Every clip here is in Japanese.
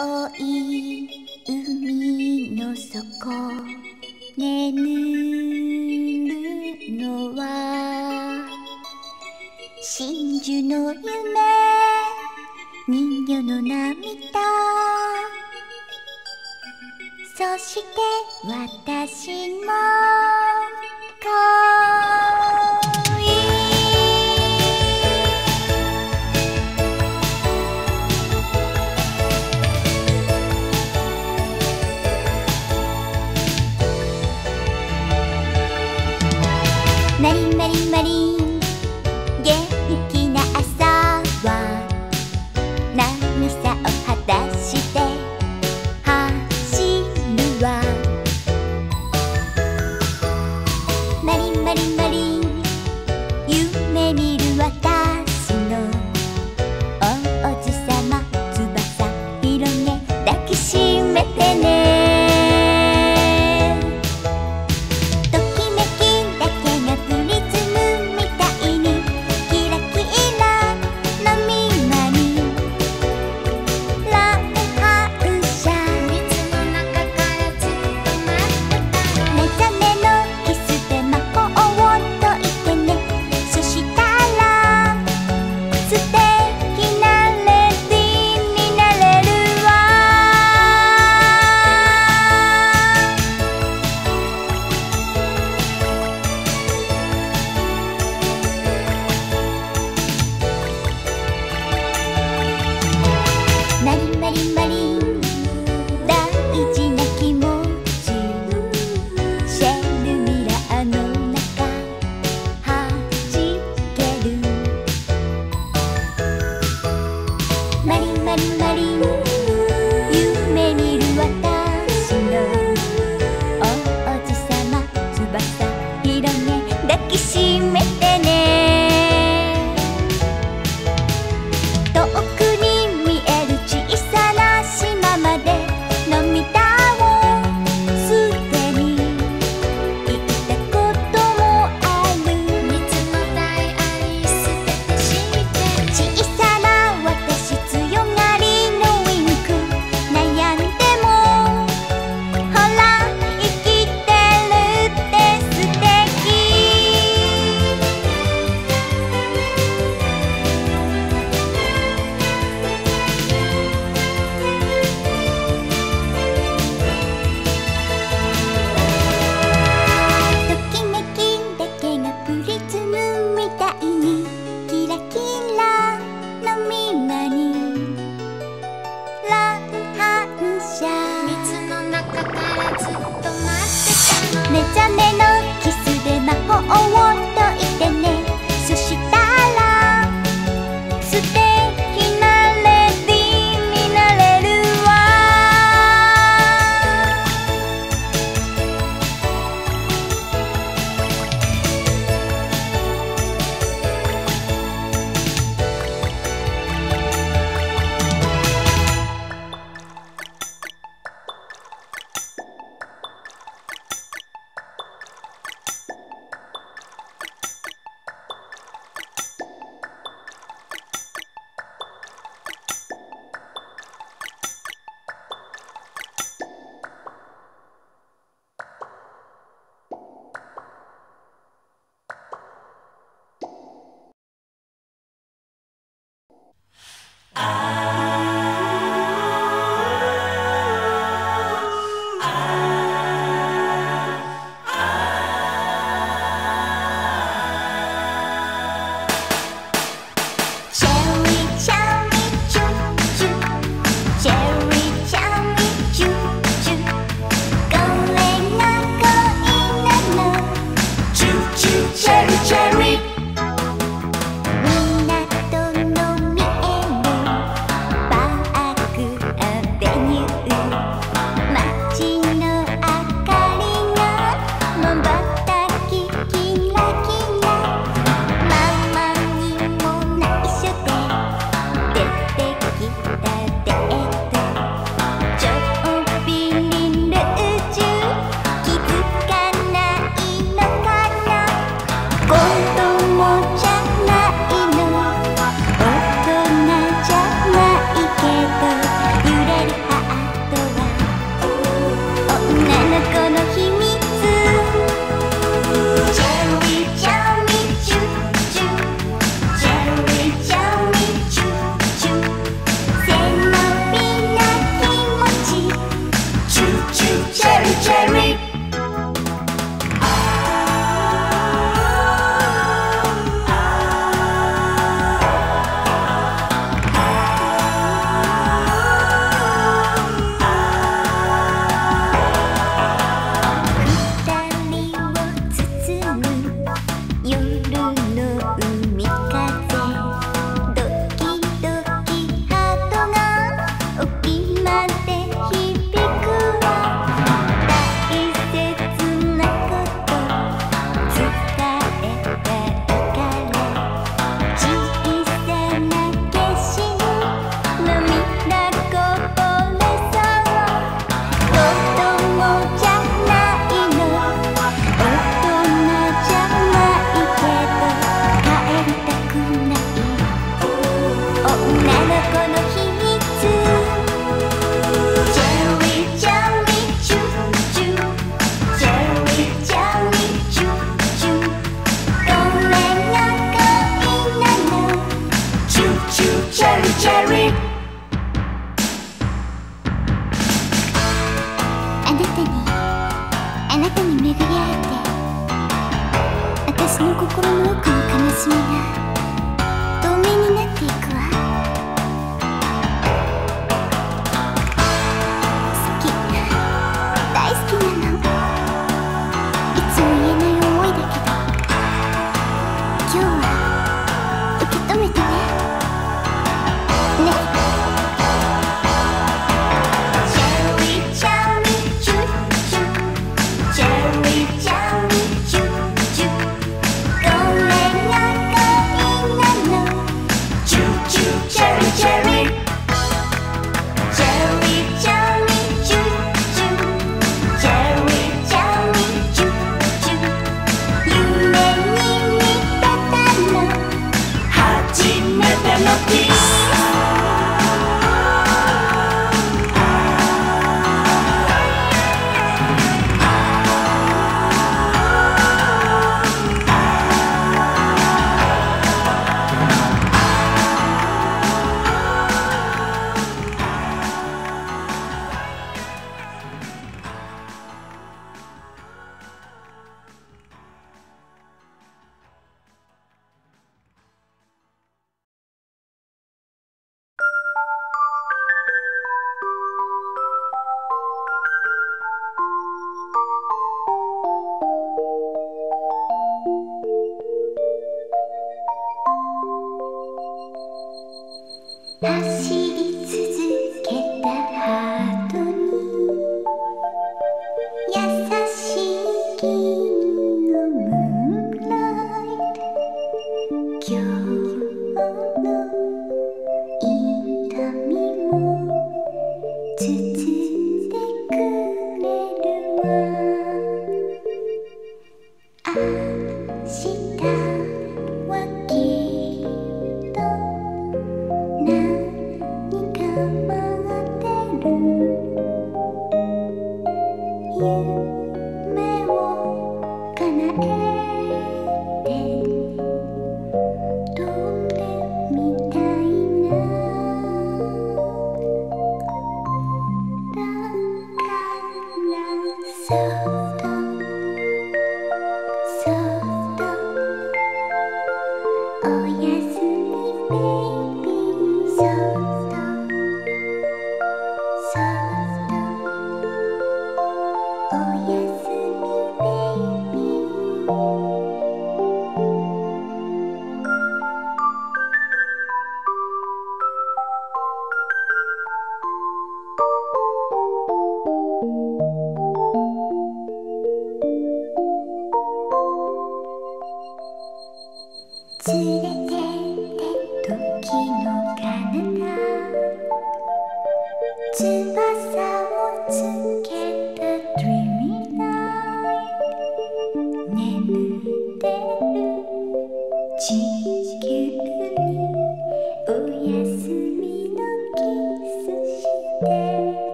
遠い海の底眠るのは真珠の夢人魚の涙。そして私もこ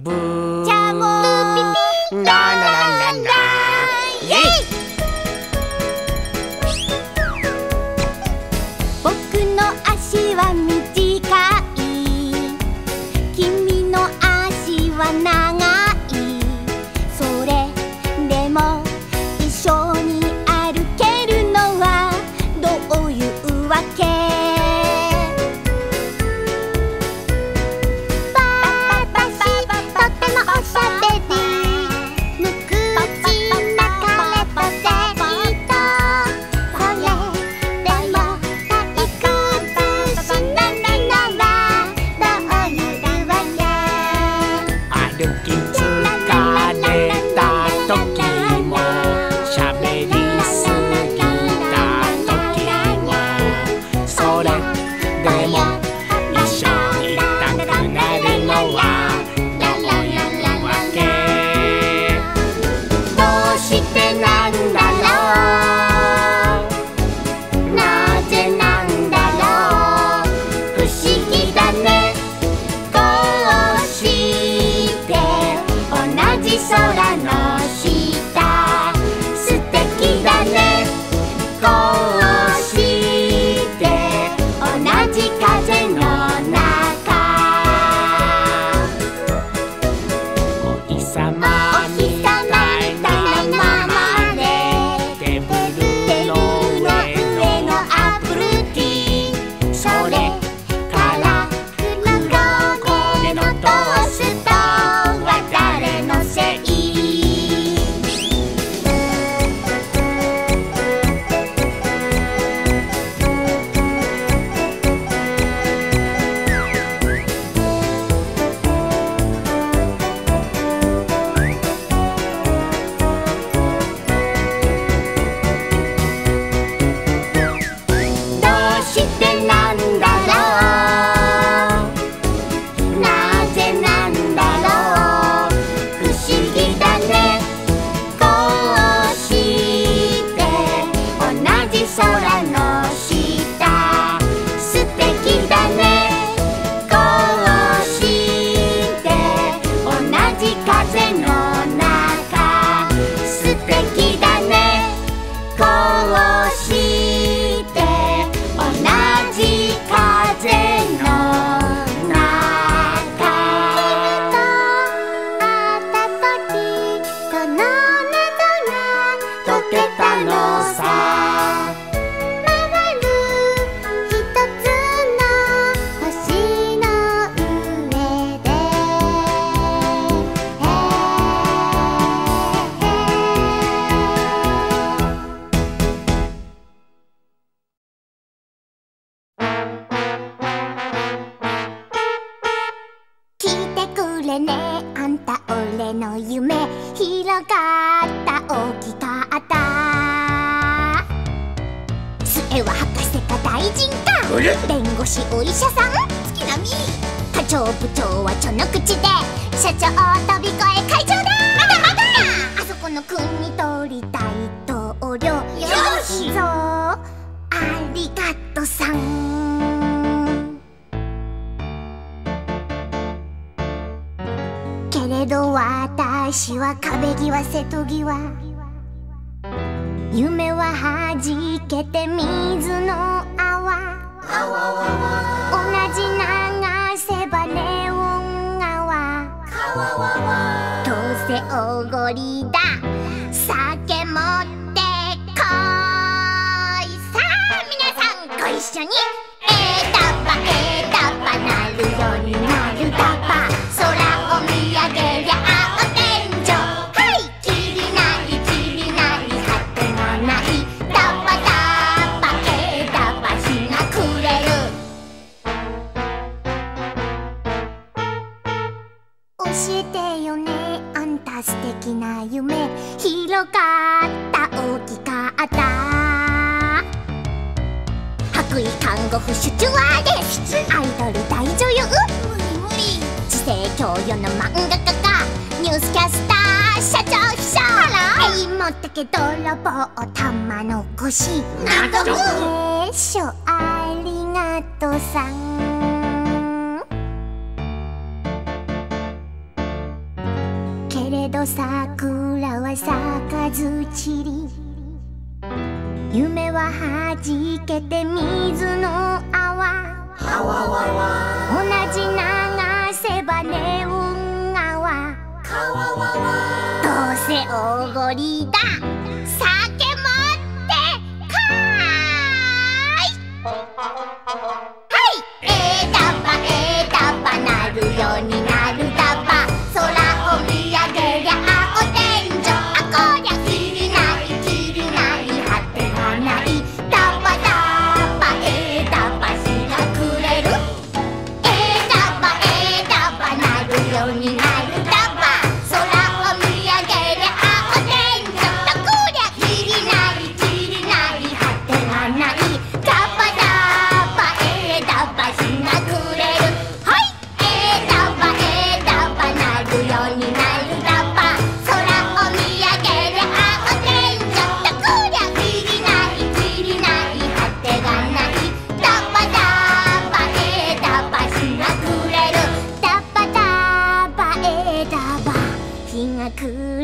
Boo. sama. けて水の泡。同じ流せばネオン川どうせおごりだ。酒持ってこい。さあ皆さんご一緒に。しい。など名ありがとうさん。けれど桜は咲かず散り。夢ははじけて水の泡同じ流せばねネわわわ。どうせおごりだ。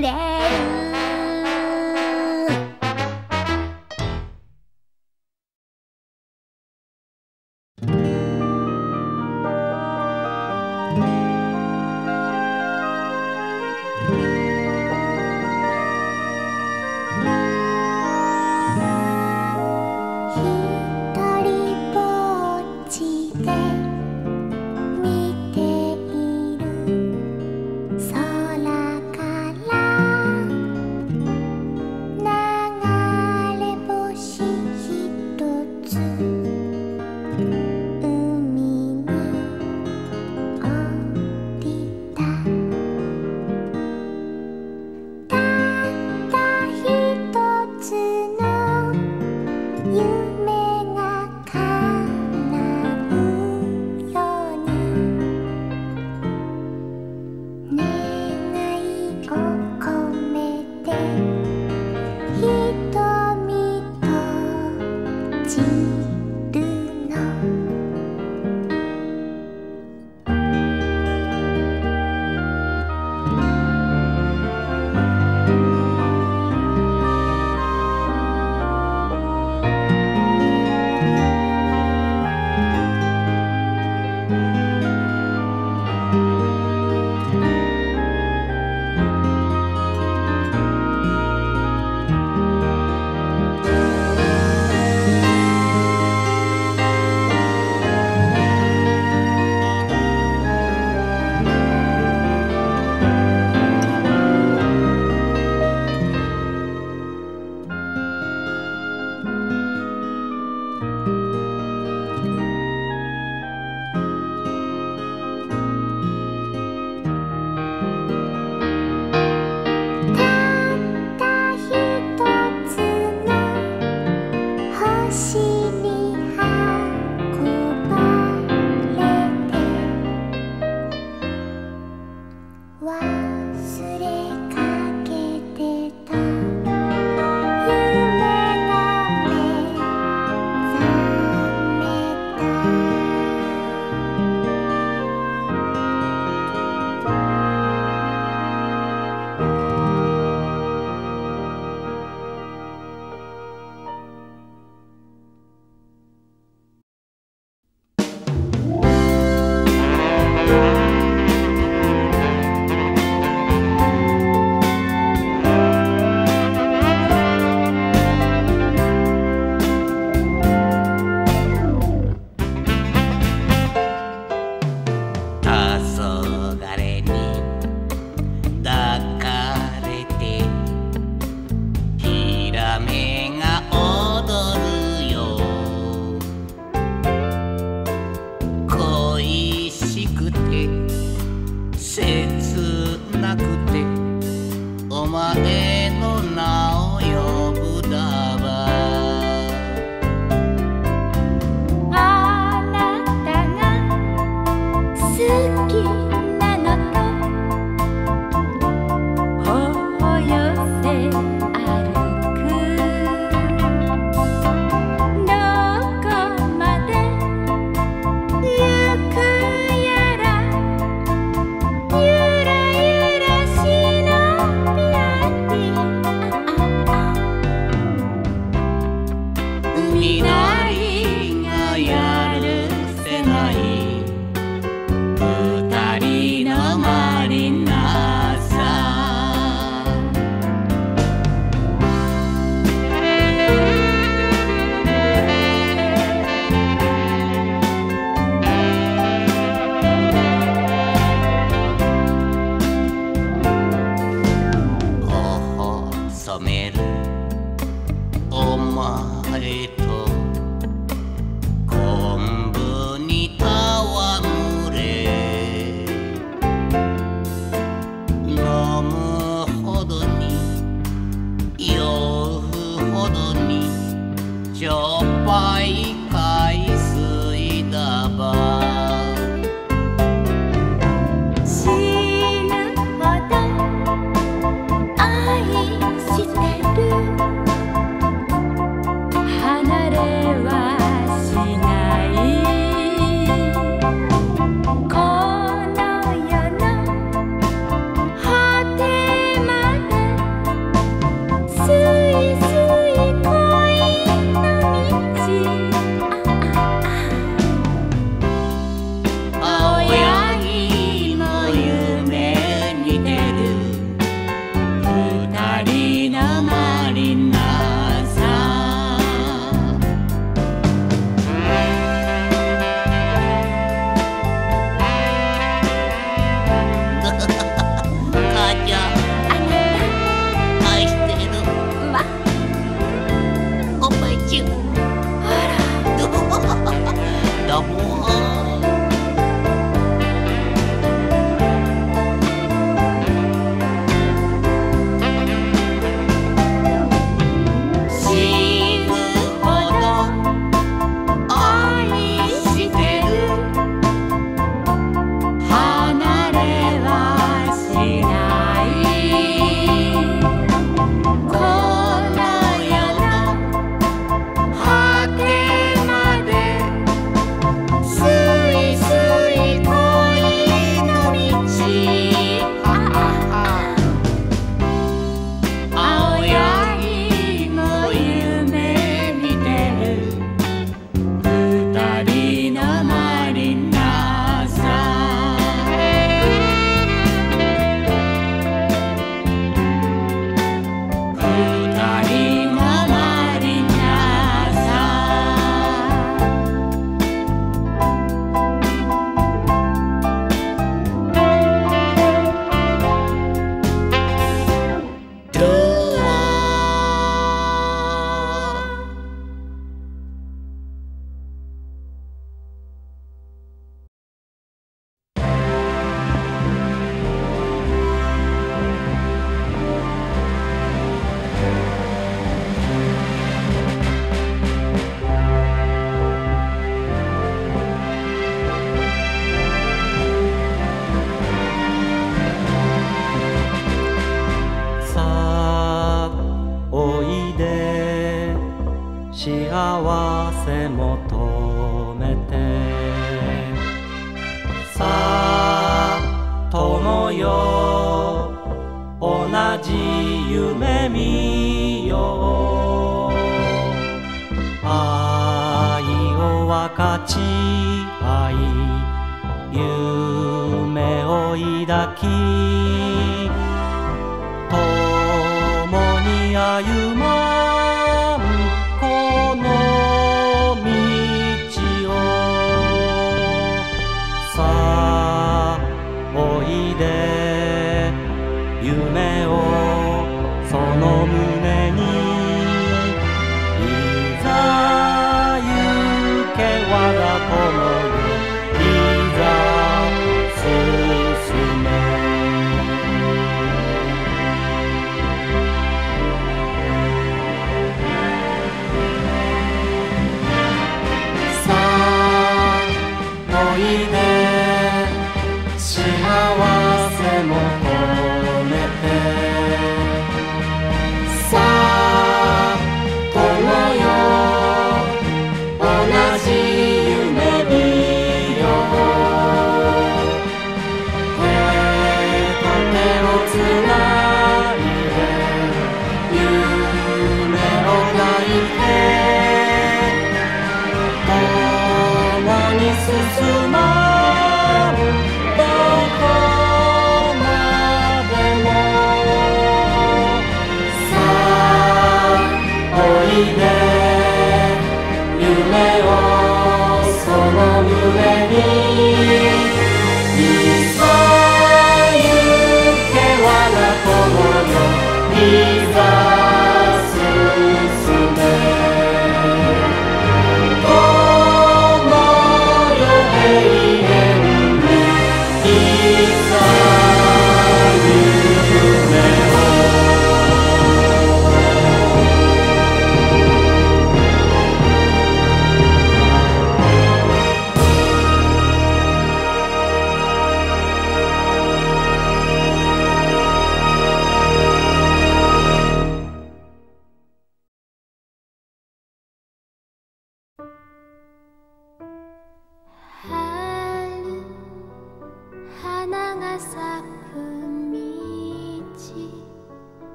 late.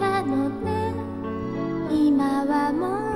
たのね。今はもう